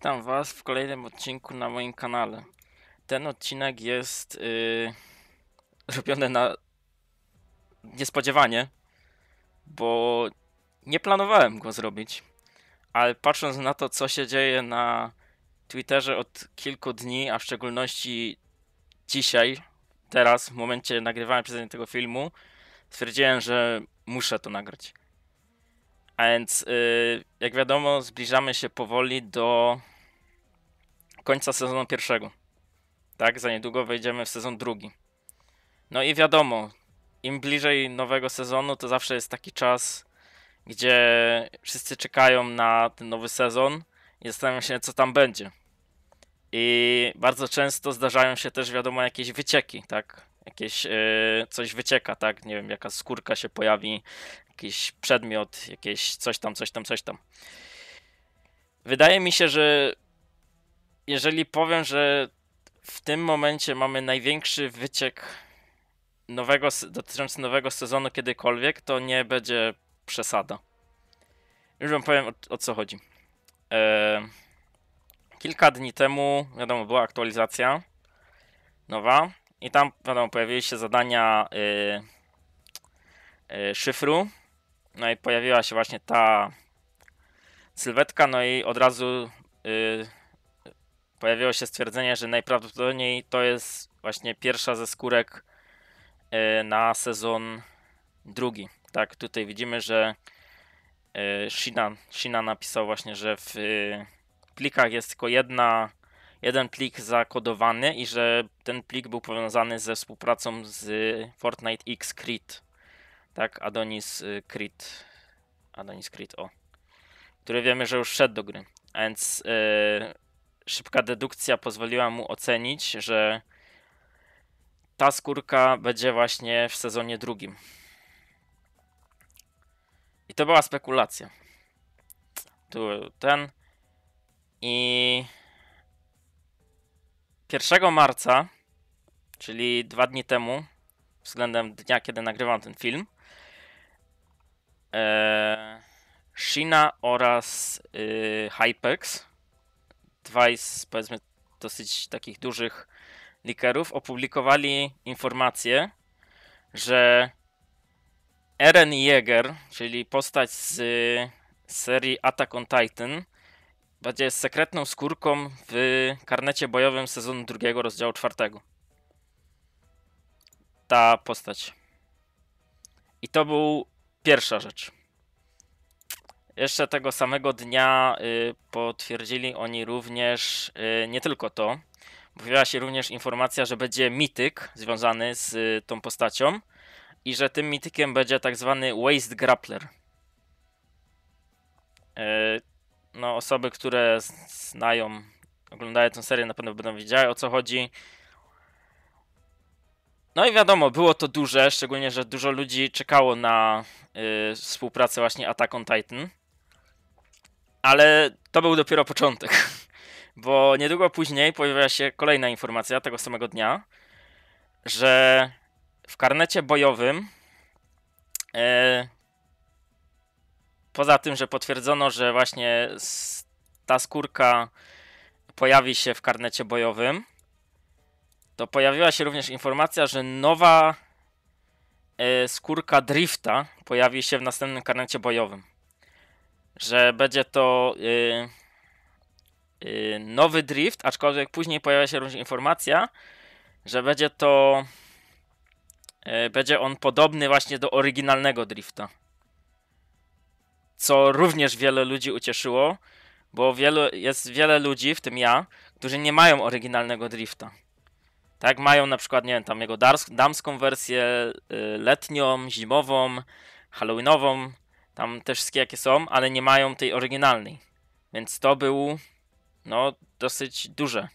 witam Was w kolejnym odcinku na moim kanale. Ten odcinek jest yy, robiony na niespodziewanie, bo nie planowałem go zrobić, ale patrząc na to, co się dzieje na Twitterze od kilku dni, a w szczególności dzisiaj, teraz, w momencie nagrywania przez tego filmu, stwierdziłem, że muszę to nagrać. A więc, yy, jak wiadomo, zbliżamy się powoli do końca sezonu pierwszego. Tak, za niedługo wejdziemy w sezon drugi. No i wiadomo, im bliżej nowego sezonu, to zawsze jest taki czas, gdzie wszyscy czekają na ten nowy sezon i zastanawiają się, co tam będzie. I bardzo często zdarzają się też, wiadomo, jakieś wycieki, tak? Jakieś yy, coś wycieka, tak? Nie wiem, jaka skórka się pojawi, jakiś przedmiot, jakieś coś tam, coś tam, coś tam. Wydaje mi się, że jeżeli powiem, że w tym momencie mamy największy wyciek nowego, dotyczący nowego sezonu kiedykolwiek, to nie będzie przesada. Już wam powiem o, o co chodzi. Eee, kilka dni temu, wiadomo, była aktualizacja nowa i tam, wiadomo, pojawiły się zadania yy, yy, szyfru. No i pojawiła się właśnie ta sylwetka, no i od razu yy, pojawiło się stwierdzenie, że najprawdopodobniej to jest właśnie pierwsza ze skórek yy, na sezon drugi. Tak, tutaj widzimy, że yy, Shina, Shina napisał właśnie, że w yy, plikach jest tylko jedna, jeden plik zakodowany i że ten plik był powiązany ze współpracą z Fortnite X Crit. Tak, Adonis Crit. Adonis Crit, o. Który wiemy, że już wszedł do gry. A więc yy, szybka dedukcja pozwoliła mu ocenić, że ta skórka będzie właśnie w sezonie drugim. I to była spekulacja. Tu ten. I 1 marca, czyli dwa dni temu, względem dnia, kiedy nagrywam ten film, e, Shina oraz y, Hypex, z powiedzmy dosyć takich dużych likerów, opublikowali informację, że Eren Yeager, czyli postać z serii Attack on Titan, będzie sekretną skórką w karnecie bojowym sezonu drugiego rozdziału czwartego. Ta postać. I to był pierwsza rzecz. Jeszcze tego samego dnia y, potwierdzili oni również y, nie tylko to. Pojawiła się również informacja, że będzie mityk związany z y, tą postacią i że tym mitykiem będzie tak zwany Waste Grappler. No, osoby, które znają, oglądają tę serię, na pewno będą wiedziały o co chodzi. No i wiadomo, było to duże, szczególnie, że dużo ludzi czekało na y, współpracę właśnie Attack on Titan. Ale to był dopiero początek, bo niedługo później pojawiła się kolejna informacja tego samego dnia, że w karnecie bojowym e, poza tym, że potwierdzono, że właśnie ta skórka pojawi się w karnecie bojowym, to pojawiła się również informacja, że nowa e, skórka Drifta pojawi się w następnym karnecie bojowym że będzie to yy, yy, nowy drift, aczkolwiek później pojawia się również informacja, że będzie to yy, będzie on podobny właśnie do oryginalnego drifta. Co również wiele ludzi ucieszyło, bo wielu, jest wiele ludzi, w tym ja, którzy nie mają oryginalnego drifta. Tak, mają na przykład, nie wiem, tam jego damską wersję, y, letnią, zimową, halloweenową, tam te wszystkie jakie są, ale nie mają tej oryginalnej. Więc to był no dosyć duże.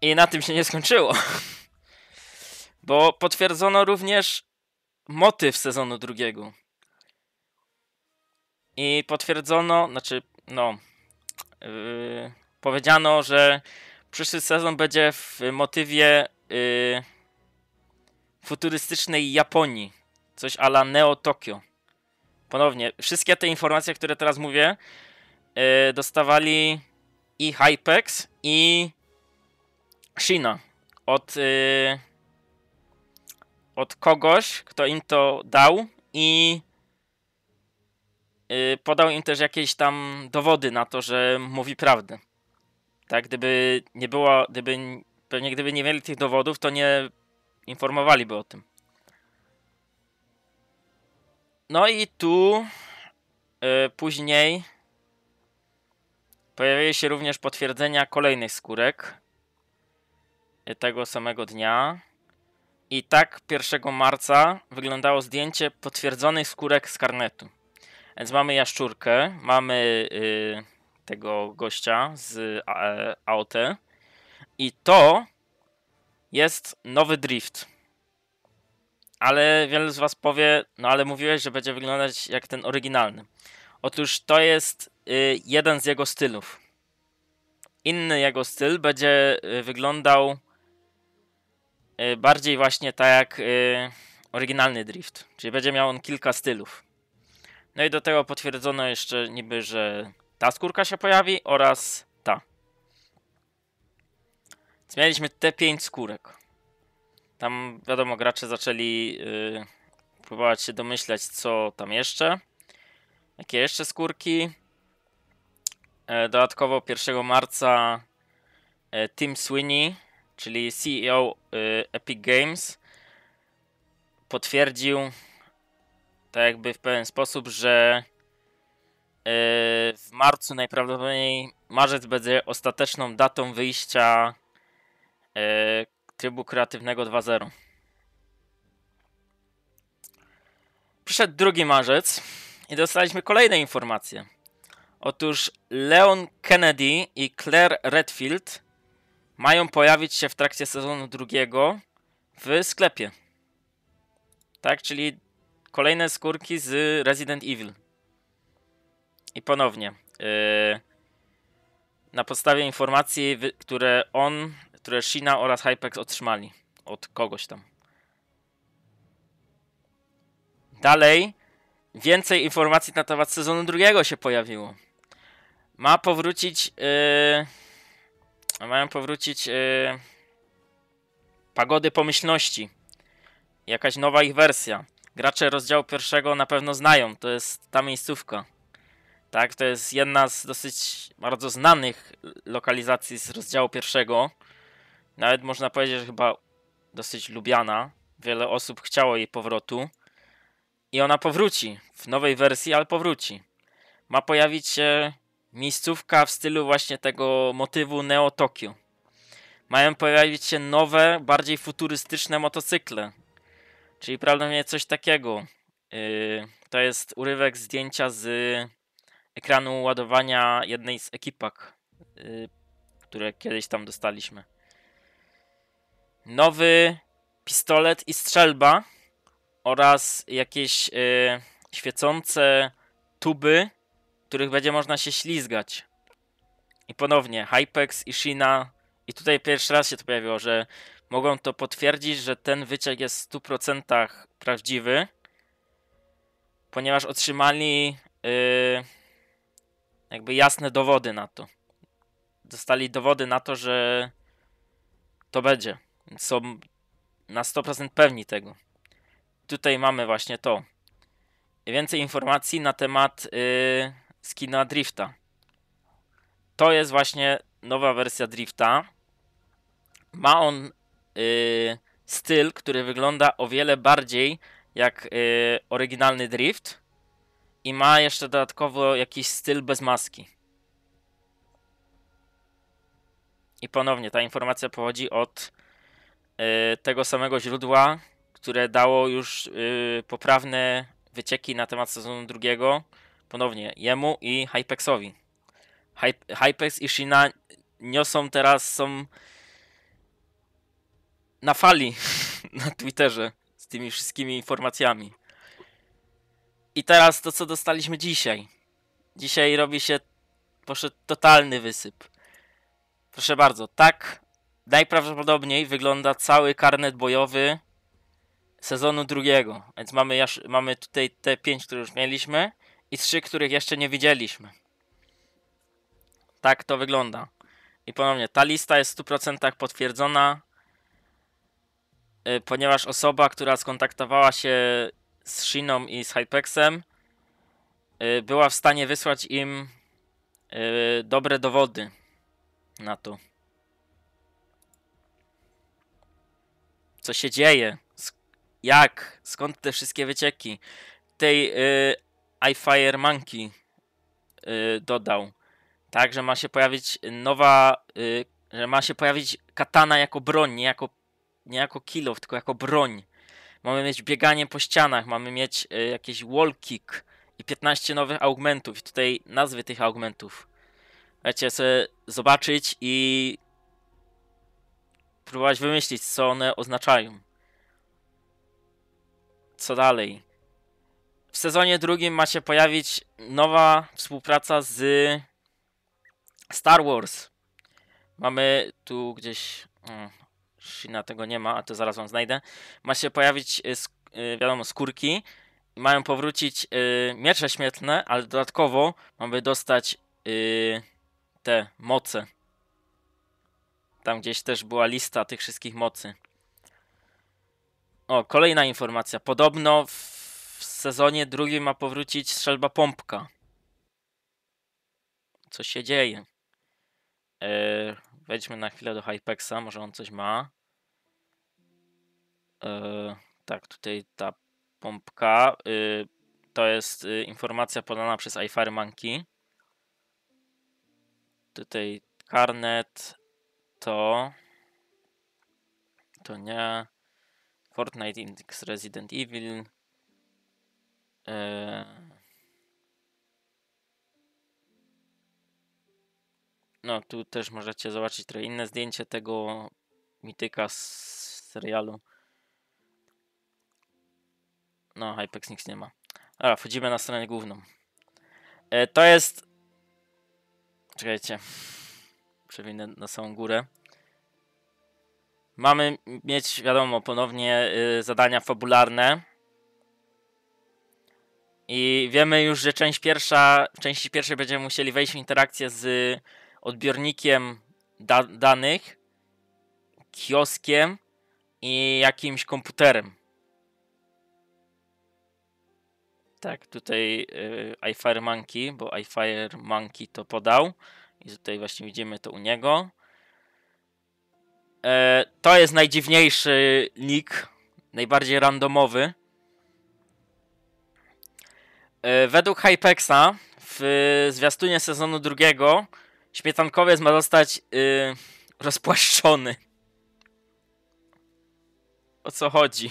I na tym się nie skończyło. Bo potwierdzono również motyw sezonu drugiego. I potwierdzono, znaczy, no, yy, powiedziano, że przyszły sezon będzie w motywie yy, futurystycznej Japonii Coś ala Neo Tokyo. Ponownie, wszystkie te informacje, które teraz mówię, y, dostawali i Hypex, i Shina od, y, od kogoś, kto im to dał i y, podał im też jakieś tam dowody na to, że mówi prawdę. Tak, gdyby nie było, gdyby, pewnie gdyby nie mieli tych dowodów, to nie informowaliby o tym. No i tu y, później pojawiły się również potwierdzenia kolejnych skórek y, tego samego dnia. I tak 1 marca wyglądało zdjęcie potwierdzonych skórek z karnetu. Więc mamy jaszczurkę, mamy y, tego gościa z AOT i to jest nowy drift. Ale wielu z Was powie, no ale mówiłeś, że będzie wyglądać jak ten oryginalny. Otóż to jest y, jeden z jego stylów. Inny jego styl będzie y, wyglądał y, bardziej właśnie tak jak oryginalny drift. Czyli będzie miał on kilka stylów. No i do tego potwierdzono jeszcze niby, że ta skórka się pojawi oraz ta. Więc mieliśmy te pięć skórek. Tam wiadomo, gracze zaczęli yy, próbować się domyśleć, co tam jeszcze. Jakie jeszcze skórki. E, dodatkowo 1 marca e, Tim Sweeney, czyli CEO e, Epic Games, potwierdził tak jakby w pewien sposób, że w marcu najprawdopodobniej marzec będzie ostateczną datą wyjścia trybu kreatywnego 2.0. Przyszedł 2 marzec i dostaliśmy kolejne informacje. Otóż Leon Kennedy i Claire Redfield mają pojawić się w trakcie sezonu drugiego w sklepie. Tak, czyli kolejne skórki z Resident Evil. I ponownie, yy, na podstawie informacji, które on które Shina oraz Hypex otrzymali od kogoś tam. Dalej, więcej informacji na temat sezonu drugiego się pojawiło. Ma powrócić. Yy, mają powrócić. Yy, Pagody Pomyślności. Jakaś nowa ich wersja. Gracze rozdziału pierwszego na pewno znają. To jest ta miejscówka. Tak, to jest jedna z dosyć bardzo znanych lokalizacji z rozdziału pierwszego. Nawet można powiedzieć, że chyba dosyć lubiana. Wiele osób chciało jej powrotu. I ona powróci w nowej wersji, ale powróci. Ma pojawić się miejscówka w stylu właśnie tego motywu Neo Tokyo. Mają pojawić się nowe, bardziej futurystyczne motocykle. Czyli prawdopodobnie coś takiego. Yy, to jest urywek zdjęcia z ekranu ładowania jednej z ekipak, yy, które kiedyś tam dostaliśmy nowy pistolet i strzelba oraz jakieś y, świecące tuby, których będzie można się ślizgać. I ponownie Hypex i Shina i tutaj pierwszy raz się to pojawiło, że mogą to potwierdzić, że ten wyciek jest w 100% prawdziwy, ponieważ otrzymali yy, jakby jasne dowody na to. Dostali dowody na to, że to będzie są na 100% pewni tego. Tutaj mamy właśnie to. Więcej informacji na temat yy, skina Drifta. To jest właśnie nowa wersja Drifta. Ma on yy, styl, który wygląda o wiele bardziej jak yy, oryginalny Drift. I ma jeszcze dodatkowo jakiś styl bez maski. I ponownie ta informacja pochodzi od tego samego źródła, które dało już y, poprawne wycieki na temat sezonu drugiego, ponownie jemu i Hypexowi. Hypex i Shina niosą teraz, są na fali na Twitterze z tymi wszystkimi informacjami. I teraz to, co dostaliśmy dzisiaj. Dzisiaj robi się, poszedł totalny wysyp. Proszę bardzo, tak najprawdopodobniej wygląda cały karnet bojowy sezonu drugiego. Więc mamy, mamy tutaj te pięć, które już mieliśmy i trzy, których jeszcze nie widzieliśmy. Tak to wygląda. I ponownie, ta lista jest w 100% potwierdzona, y, ponieważ osoba, która skontaktowała się z Shiną i z Hypexem, y, była w stanie wysłać im y, dobre dowody na to. Co się dzieje? Jak? Skąd te wszystkie wycieki? Tej y, iFire Monkey y, dodał. Tak, że ma się pojawić nowa, y, że ma się pojawić katana jako broń, nie jako, nie jako tylko jako broń. Mamy mieć bieganie po ścianach, mamy mieć y, jakiś wall kick i 15 nowych augmentów. I tutaj nazwy tych augmentów. Wiecie, sobie zobaczyć i próbować wymyślić, co one oznaczają. Co dalej? W sezonie drugim ma się pojawić nowa współpraca z Star Wars. Mamy tu gdzieś. mm, Shina tego nie ma, a to zaraz wam znajdę. Ma się pojawić, y, y, wiadomo, skórki. Mają powrócić y, miecze śmiertne, ale dodatkowo mamy dostać te moce. Tam gdzieś też była lista tych wszystkich mocy. O, kolejna informacja. Podobno w, w sezonie drugim ma powrócić strzelba pompka. Co się dzieje? E, wejdźmy na chwilę do Hypexa, może on coś ma. E, tak, tutaj ta pompka. y, to jest informacja podana przez iFire Monkey. Tutaj Carnet to. To nie. Fortnite Index Resident Evil. E, No, tu też możecie zobaczyć trochę inne zdjęcie tego mityka z serialu. No, Hypex nic nie ma. Dobra, wchodzimy na stronę główną. E, to jest... Czekajcie. Przewinę na samą górę. Mamy mieć, wiadomo, ponownie y, zadania fabularne. I wiemy już, że część pierwsza, w części pierwszej będziemy musieli wejść w interakcję z odbiornikiem da danych, kioskiem i jakimś komputerem. Tak, tutaj y, iFire Monkey, bo iFire Monkey to podał. I tutaj właśnie widzimy to u niego. E, to jest najdziwniejszy leak, najbardziej randomowy. E, według Hypexa w zwiastunie sezonu drugiego śmietankowiec ma zostać y, rozpłaszczony. O co chodzi?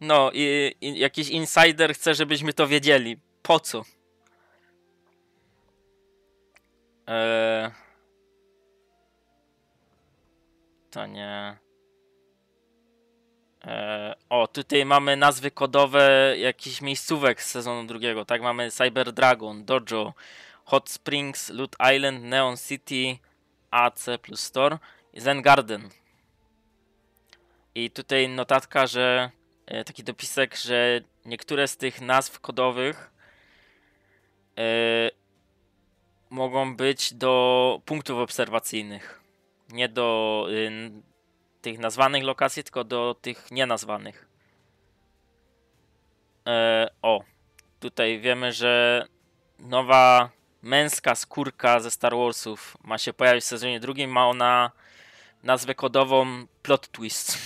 No i, i jakiś insider chce, żebyśmy to wiedzieli. Po co? Eee... To nie. Eee, o, tutaj mamy nazwy kodowe jakichś miejscówek z sezonu drugiego, tak? Mamy Cyber Dragon, Dojo, Hot Springs, Loot Island, Neon City, AC plus Store i Zen Garden. I tutaj notatka, że e, taki dopisek, że niektóre z tych nazw kodowych e, mogą być do punktów obserwacyjnych. Nie do y, tych nazwanych lokacji, tylko do tych nienazwanych. E, o, tutaj wiemy, że nowa męska skórka ze Star Warsów ma się pojawić w sezonie drugim. Ma ona nazwę kodową Plot Twist.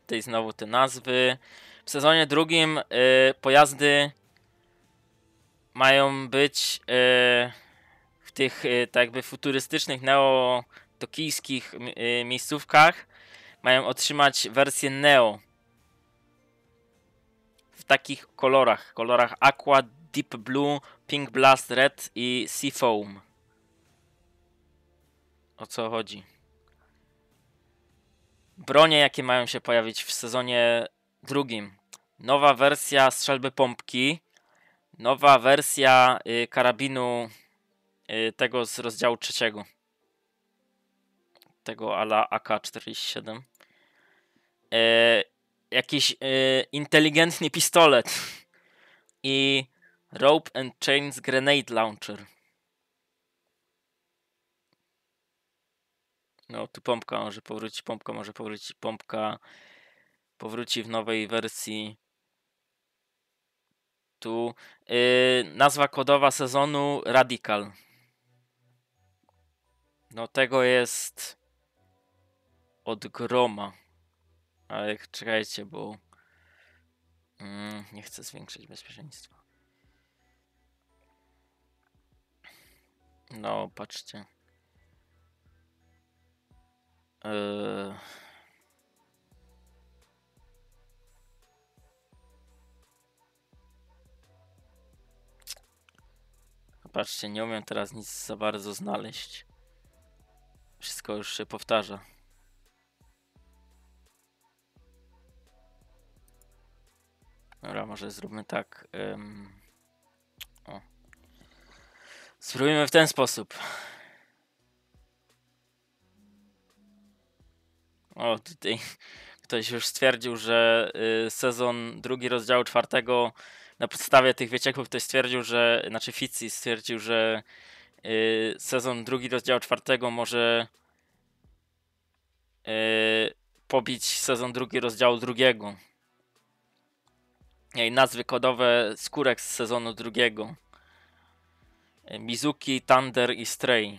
Tutaj znowu te nazwy. W sezonie drugim y, pojazdy mają być y, w tych y, tak jakby futurystycznych neo-tokijskich y, miejscówkach mają otrzymać wersję Neo w takich kolorach, kolorach Aqua, Deep Blue, Pink Blast Red i Sea Foam. O co chodzi? Bronie, jakie mają się pojawić w sezonie drugim. Nowa wersja strzelby pompki. Nowa wersja y, karabinu y, tego z rozdziału trzeciego. Tego ala AK-47. E, jakiś e, inteligentny pistolet. i Rope and Chains Grenade Launcher. No, tu pompka może powrócić, pompka może powrócić, pompka powróci w nowej wersji. Tu yy, nazwa kodowa sezonu Radical. No tego jest od groma. Ale czekajcie, bo mm, nie chcę zwiększyć bezpieczeństwa. No, patrzcie. Yy... Patrzcie, nie umiem teraz nic za bardzo znaleźć. Wszystko już się powtarza. Dobra, może zróbmy tak. Um, o. Spróbujmy w ten sposób. O, tutaj ktoś już stwierdził, że y, sezon drugi rozdziału czwartego na podstawie tych wycieków ktoś stwierdził, że, znaczy Fitzy stwierdził, że y, sezon drugi rozdziału czwartego może y, pobić sezon drugi rozdziału drugiego. I nazwy kodowe skórek z sezonu drugiego. Mizuki, Thunder i Stray.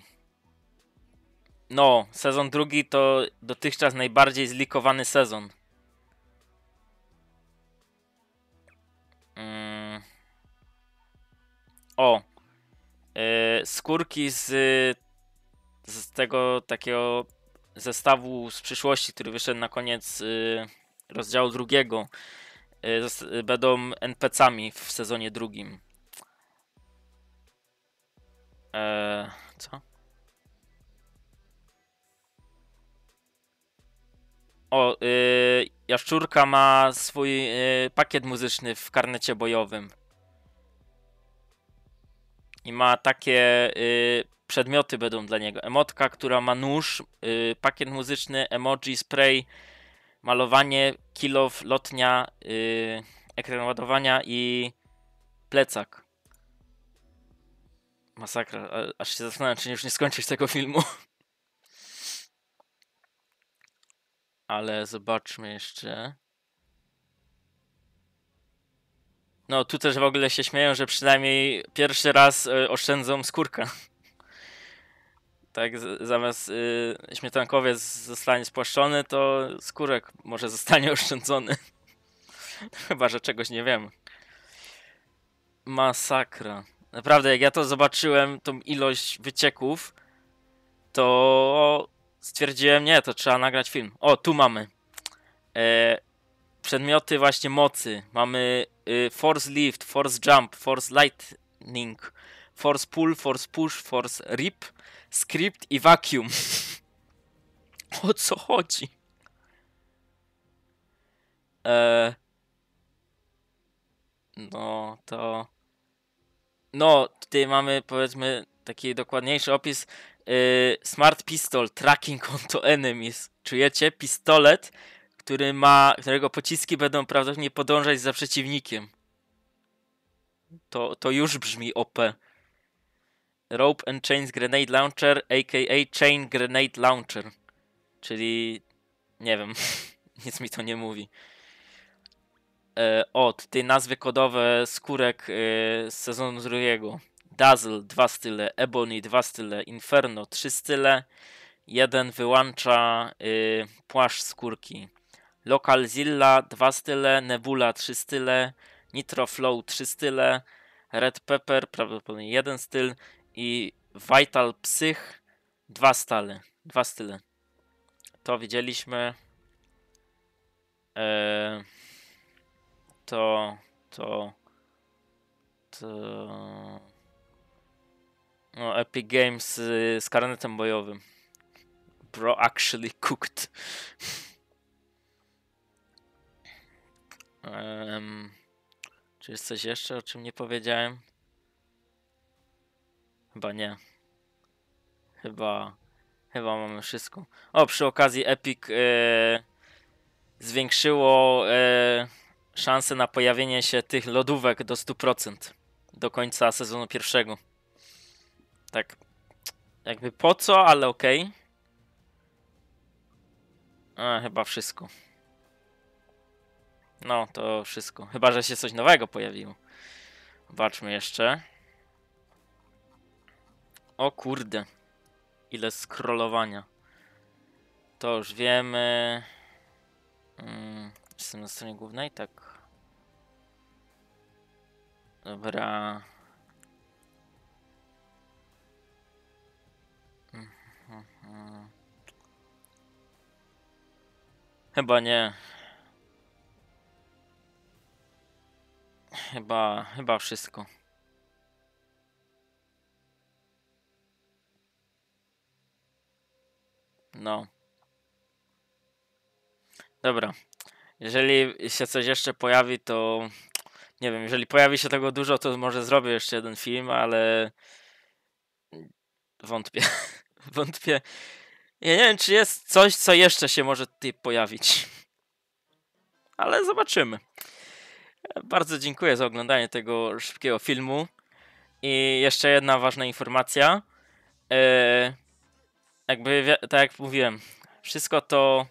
No, sezon drugi to dotychczas najbardziej zlikowany sezon. O. Yy, skórki z, z tego takiego zestawu z przyszłości, który wyszedł na koniec yy, rozdziału drugiego, yy, będą NPC-ami w sezonie drugim. Eee, co? O, yy, Jaszczurka ma swój yy, pakiet muzyczny w karnecie bojowym. I ma takie yy, przedmioty będą dla niego. Emotka, która ma nóż, yy, pakiet muzyczny, emoji, spray, malowanie, kilow, lotnia, yy, ekran ładowania i plecak. Masakra. Aż się zastanawiam, czy już nie skończyć tego filmu. ale zobaczmy jeszcze. No, tu też w ogóle się śmieją, że przynajmniej pierwszy raz y, oszczędzą skórkę. tak, zamiast y, śmietankowiec zostanie spłaszczony, to skórek może zostanie oszczędzony. Chyba, że czegoś nie wiem. Masakra. Naprawdę, jak ja to zobaczyłem, tą ilość wycieków, to stwierdziłem, nie, to trzeba nagrać film. O, tu mamy. E, przedmioty właśnie mocy. Mamy Force Lift, Force Jump, Force Lightning, Force Pull, Force Push, Force Rip, Script i Vacuum. o co chodzi? E, no, to... No, tutaj mamy powiedzmy taki dokładniejszy opis. Yy, Smart Pistol Tracking onto Enemies. Czujecie? Pistolet, który ma, którego pociski będą prawdopodobnie podążać za przeciwnikiem. To, to już brzmi OP. Rope and Chains Grenade Launcher, aka Chain Grenade Launcher. Czyli nie wiem, nic mi to nie mówi. E, o, tutaj nazwy kodowe skórek e, z sezonu drugiego. Dazzle 2 style, Ebony 2 style, Inferno 3 style, jeden wyłącza y, płaszcz skórki. Local Zilla 2 style, Nebula 3 style, Nitro Flow 3 style, Red Pepper prawdopodobnie jeden styl i Vital Psych 2 style. 2 style. To widzieliśmy. E, to, to, to. No, Epic Games y, z karnetem bojowym. Bro actually cooked. um, czy jest coś jeszcze, o czym nie powiedziałem? Chyba nie. Chyba, chyba mamy wszystko. O, przy okazji Epic e, zwiększyło e, szanse na pojawienie się tych lodówek do 100% do końca sezonu pierwszego. Tak, jakby po co, ale okej. A, chyba wszystko. No, to wszystko. Chyba, że się coś nowego pojawiło. Zobaczmy jeszcze. O kurde. Ile scrollowania. To już wiemy. Mm, jestem na stronie głównej, tak. Dobra. Mhm. Chyba nie. Chyba, chyba wszystko. No. Dobra. Jeżeli się coś jeszcze pojawi, to nie wiem, jeżeli pojawi się tego dużo, to może zrobię jeszcze jeden film, ale wątpię. wątpię. Ja nie wiem, czy jest coś, co jeszcze się może tutaj pojawić. Ale zobaczymy. Bardzo dziękuję za oglądanie tego szybkiego filmu. I jeszcze jedna ważna informacja. E, jakby, tak jak mówiłem, wszystko to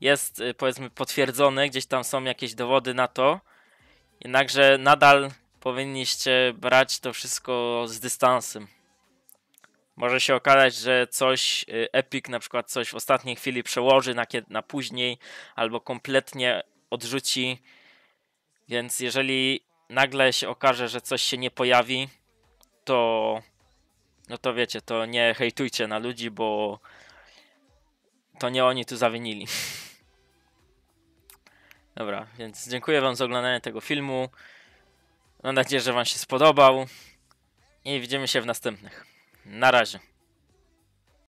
jest y, powiedzmy potwierdzone, gdzieś tam są jakieś dowody na to. Jednakże nadal powinniście brać to wszystko z dystansem. Może się okazać, że coś y, Epic na przykład coś w ostatniej chwili przełoży na, na później, albo kompletnie odrzuci. Więc jeżeli nagle się okaże, że coś się nie pojawi, to no to wiecie, to nie hejtujcie na ludzi, bo to nie oni tu zawinili. Dobra, więc dziękuję wam za oglądanie tego filmu. Mam nadzieję, że wam się spodobał. I widzimy się w następnych. Na razie.